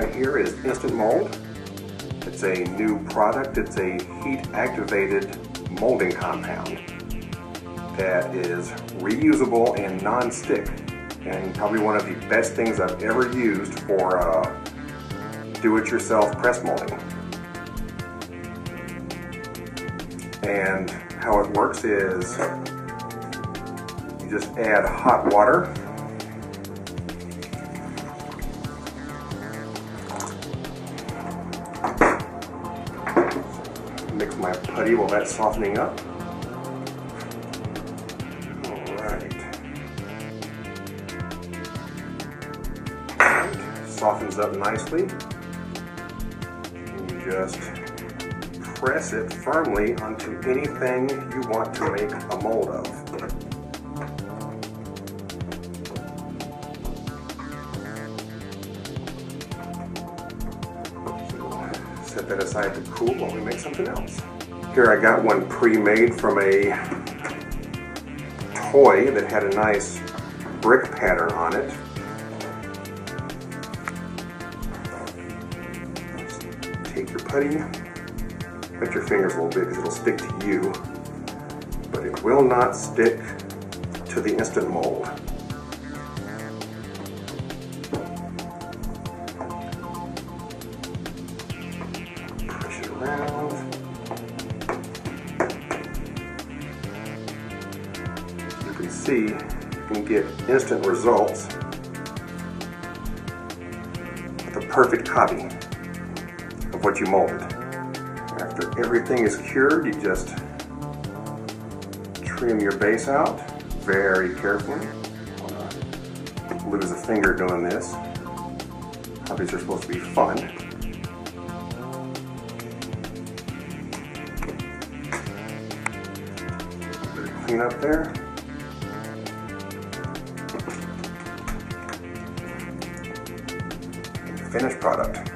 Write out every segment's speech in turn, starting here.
got here is Instant Mold. It's a new product. It's a heat activated molding compound that is reusable and non-stick and probably one of the best things I've ever used for uh, do-it-yourself press molding. And how it works is you just add hot water my putty while that's softening up. Alright. Softens up nicely. And you just press it firmly onto anything you want to make a mold of. Set that aside to cool while we make something else. Here I got one pre-made from a toy that had a nice brick pattern on it. Just take your putty, put your fingers a little bit because it'll stick to you, but it will not stick to the instant mold. Can see you can get instant results with a perfect copy of what you molded. After everything is cured, you just trim your base out very carefully. Lose a finger doing this. Hobbies are supposed to be fun. clean up there. Finished product.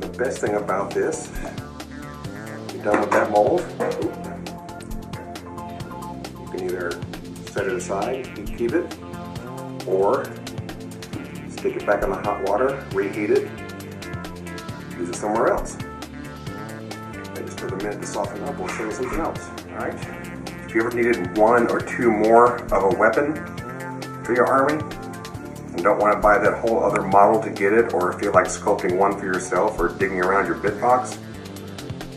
The best thing about this, you're done with that mold, you can either set it aside and keep it, or stick it back in the hot water, reheat it, use it somewhere else just for the minute to soften up, we'll show you something else. Alright? If you ever needed one or two more of a weapon for your army, and don't want to buy that whole other model to get it, or feel like sculpting one for yourself or digging around your bit box,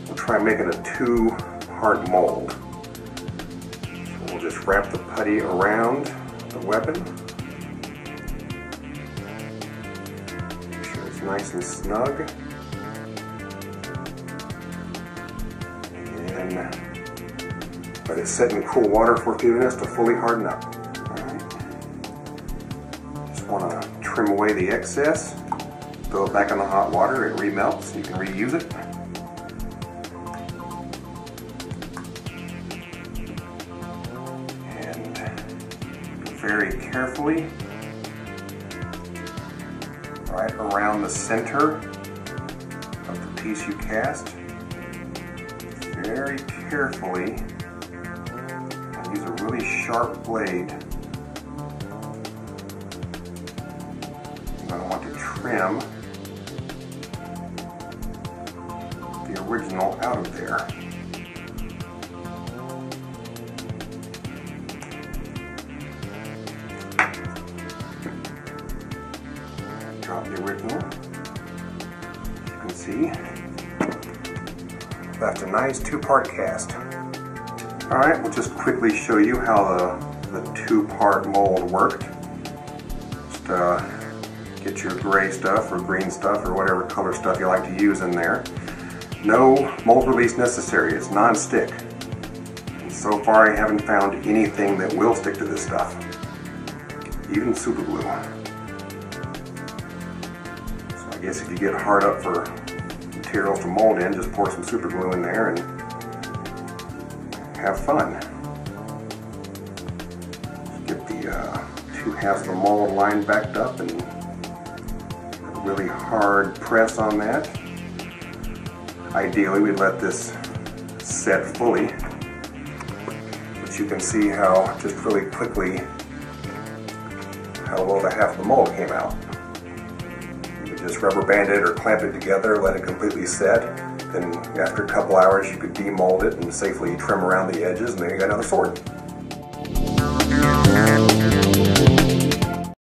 we'll try making a two-part mold. So we'll just wrap the putty around the weapon. Make sure it's nice and snug. And let it sit in cool water for a few minutes to fully harden up. Want to trim away the excess, throw it back in the hot water, it remelts, you can reuse it. And very carefully, right around the center of the piece you cast, very carefully use a really sharp blade. Trim the original out of there. Drop the original. You can see left a nice two-part cast. Alright, we'll just quickly show you how the, the two-part mold worked. Just uh, get your gray stuff or green stuff or whatever color stuff you like to use in there. No mold release necessary, it's non-stick. So far I haven't found anything that will stick to this stuff. Even super glue. So I guess if you get hard up for materials to mold in, just pour some super glue in there and have fun. Get the uh, two halves of the mold line backed up and really hard press on that. Ideally, we let this set fully, but you can see how just really quickly how well the half of the mold came out. You could just rubber band it or clamp it together, let it completely set. Then after a couple hours you could demold it and safely trim around the edges and then you got another sword.